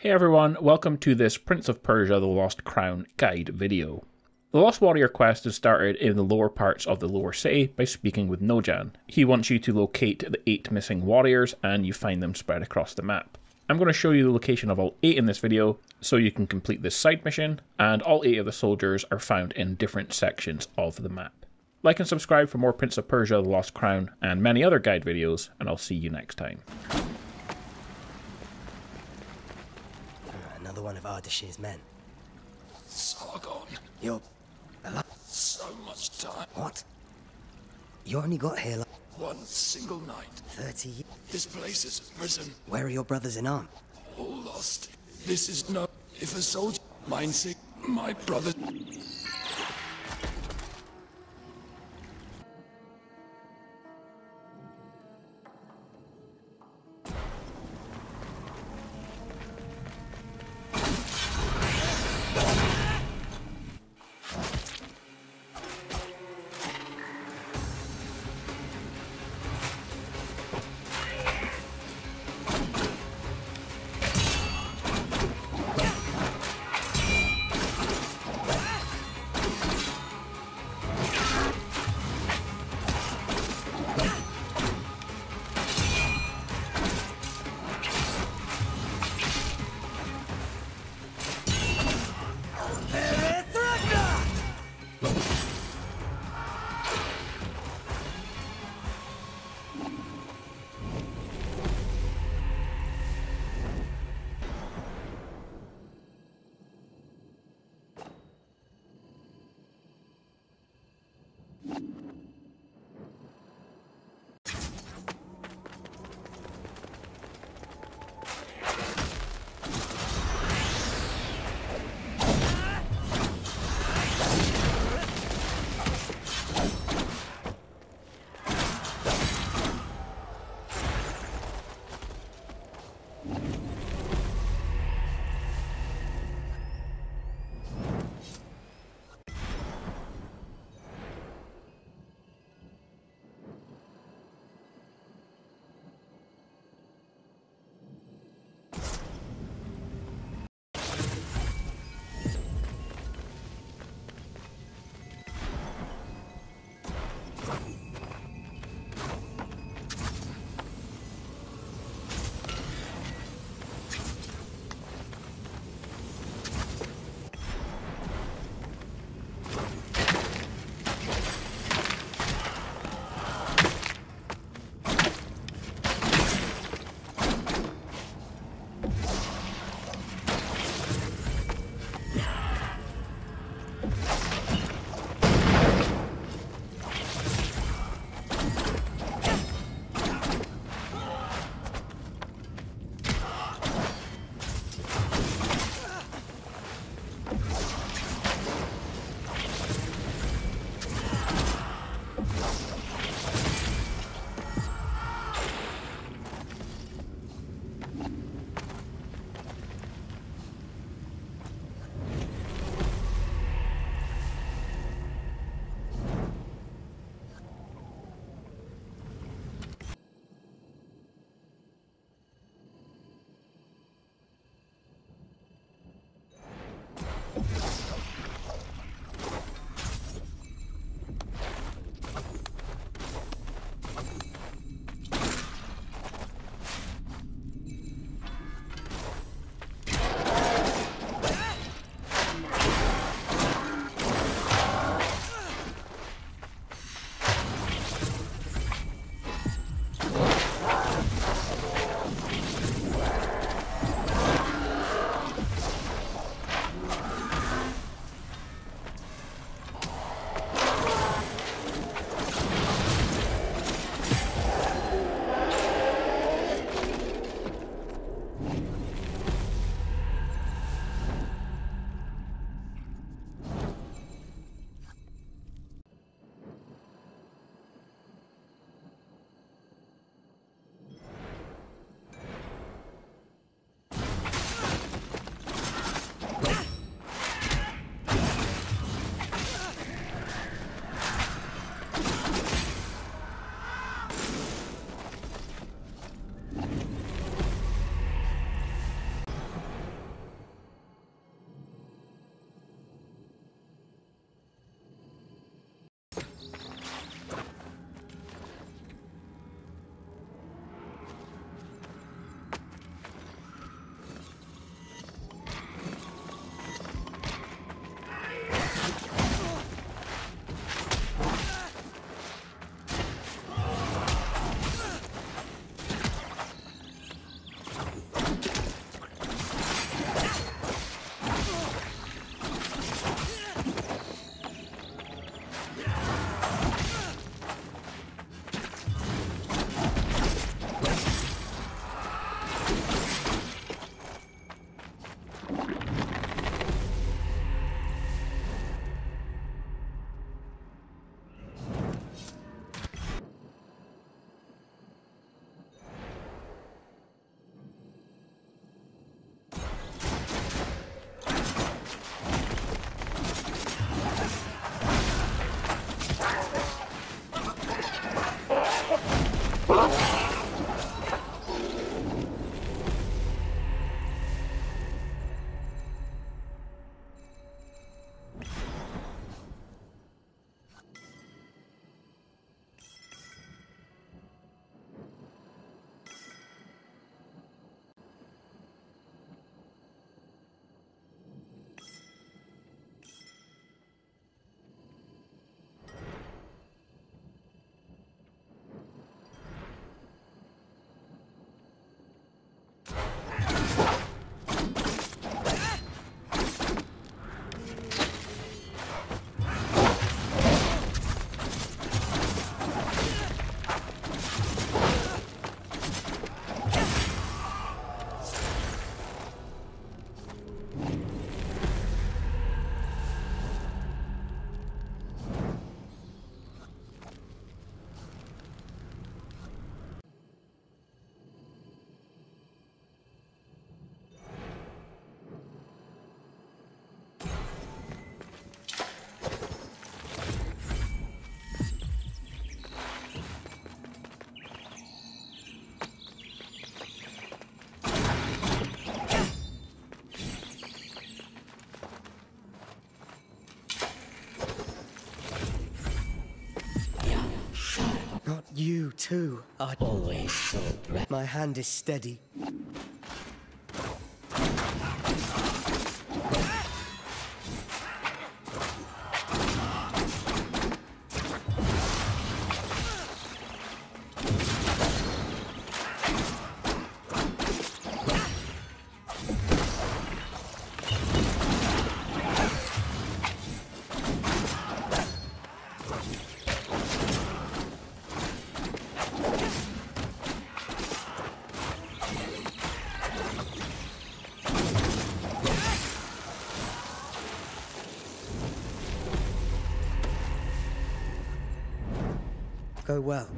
Hey everyone, welcome to this Prince of Persia The Lost Crown guide video. The Lost Warrior quest is started in the lower parts of the lower city by speaking with Nojan. He wants you to locate the 8 missing warriors and you find them spread across the map. I'm going to show you the location of all 8 in this video so you can complete this side mission and all 8 of the soldiers are found in different sections of the map. Like and subscribe for more Prince of Persia The Lost Crown and many other guide videos and I'll see you next time. Another one of Ardashir's men. Sargon. You're... alive? So much time. What? You only got here like One single night. 30 years. This place is a prison. Where are your brothers in arms? All lost. This is no. If a soldier. Mine sick. My brother. Too are Always so bright. My hand is steady. go well.